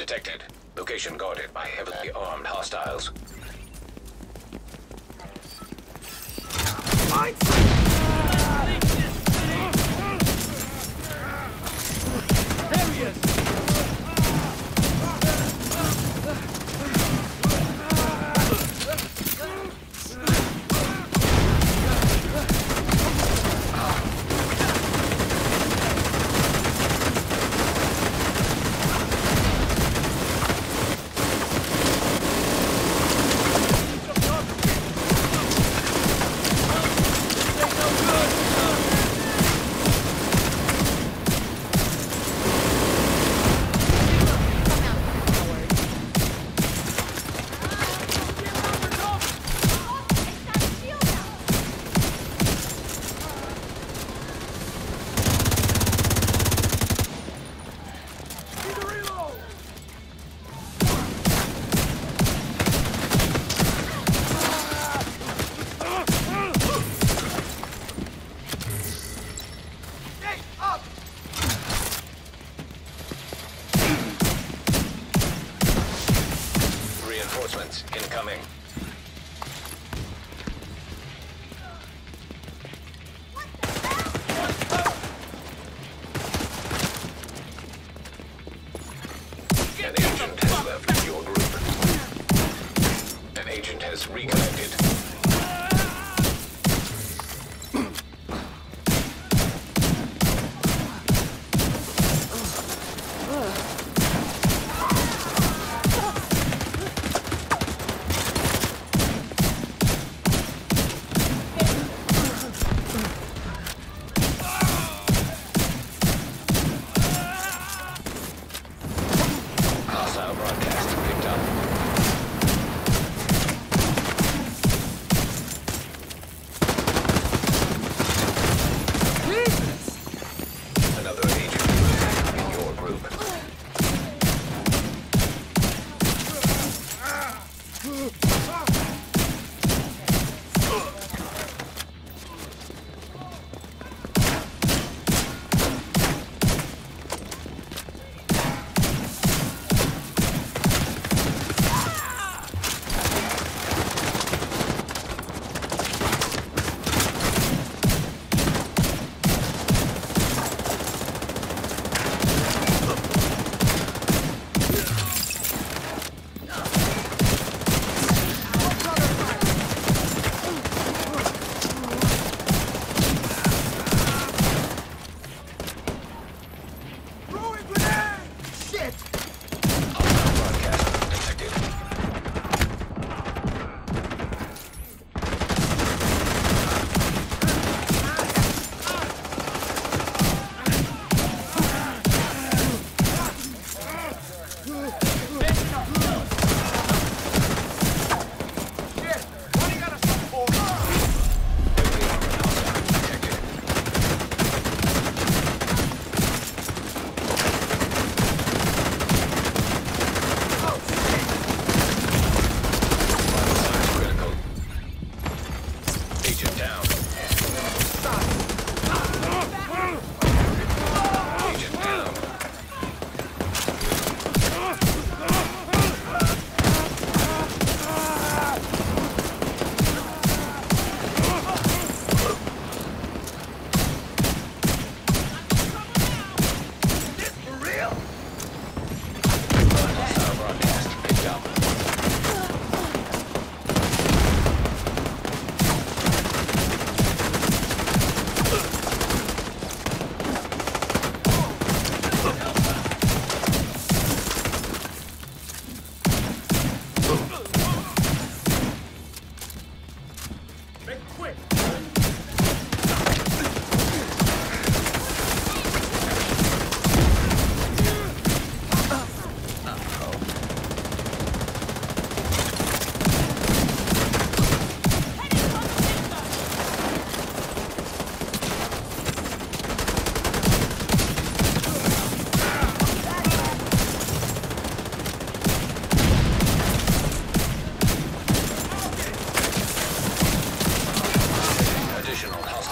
detected. Location guarded by heavily armed hostiles. Mindset! Silence. Incoming.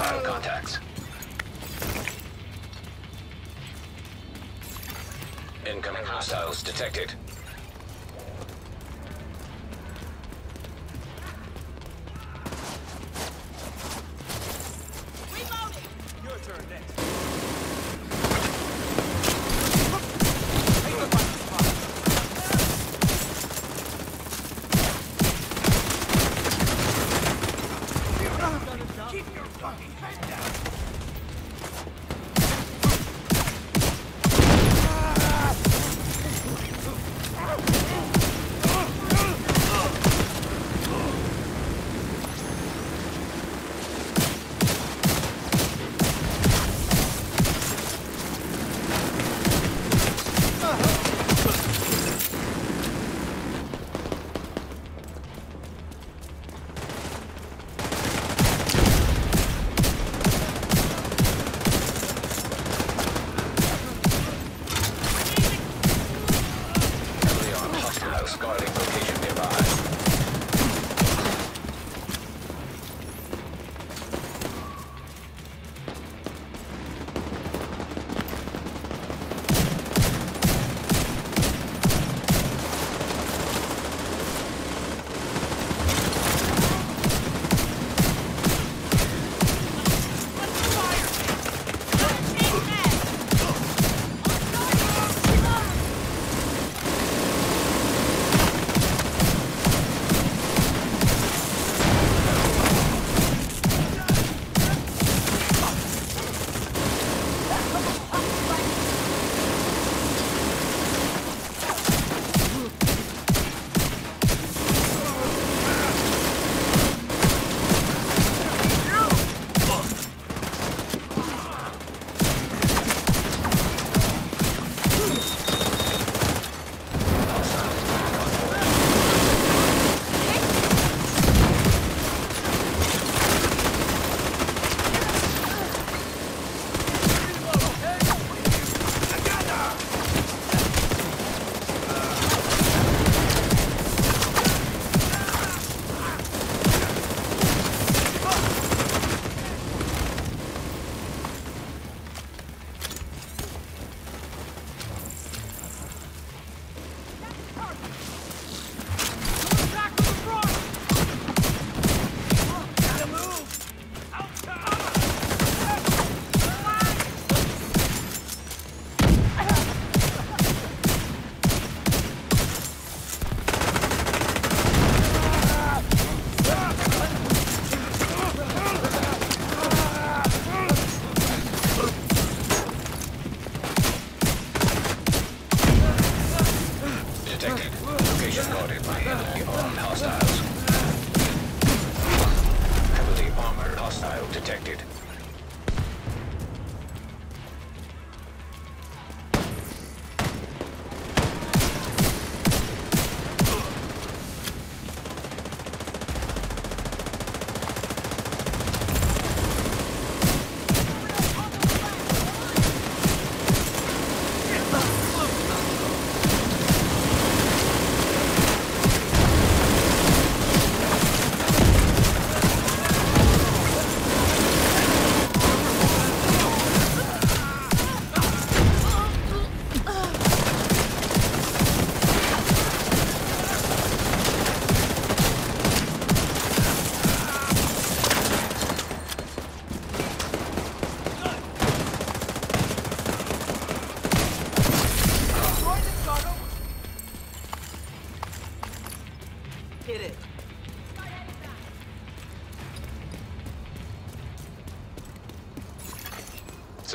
Hostile contacts. Incoming hostiles detected. Detected. Location guarded by heavily armed hostiles. Heavily armored hostile detected.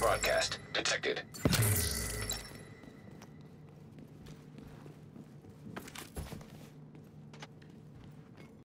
Broadcast detected.